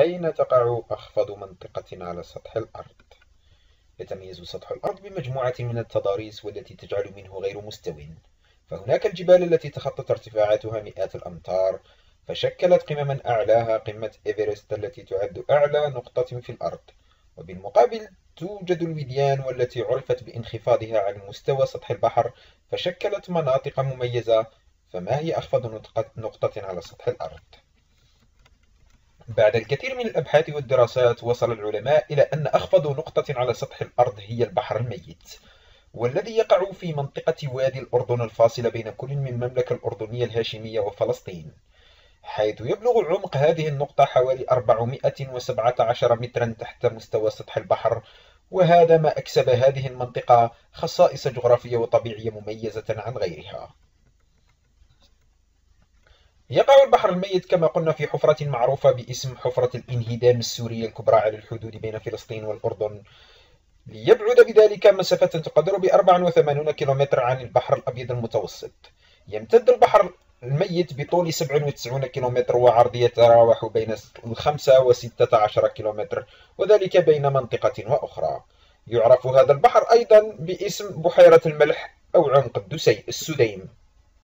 أين تقع أخفض منطقة على سطح الأرض؟ يتميز سطح الأرض بمجموعة من التضاريس والتي تجعل منه غير مستو. فهناك الجبال التي تخطت ارتفاعاتها مئات الأمتار. فشكلت قمما أعلاها قمة إيفرست التي تعد أعلى نقطة في الأرض. وبالمقابل توجد الوديان والتي عرفت بانخفاضها عن مستوى سطح البحر. فشكلت مناطق مميزة. فما هي أخفض نقطة على سطح الأرض؟ بعد الكثير من الأبحاث والدراسات وصل العلماء إلى أن أخفض نقطة على سطح الأرض هي البحر الميت والذي يقع في منطقة وادي الأردن الفاصلة بين كل من المملكة الأردنية الهاشمية وفلسطين حيث يبلغ عمق هذه النقطة حوالي 417 مترا تحت مستوى سطح البحر وهذا ما أكسب هذه المنطقة خصائص جغرافية وطبيعية مميزة عن غيرها. يقع البحر الميت كما قلنا في حفرة معروفة باسم حفرة الانهدام السورية الكبرى على الحدود بين فلسطين والأردن. ليبعد بذلك مسافة تقدر ب 84 كيلومتر عن البحر الأبيض المتوسط. يمتد البحر الميت بطول 97 كيلومتر وعرض يتراوح بين 5 و 16 كيلومتر وذلك بين منطقة وأخرى. يعرف هذا البحر أيضا باسم بحيرة الملح أو عمق السديم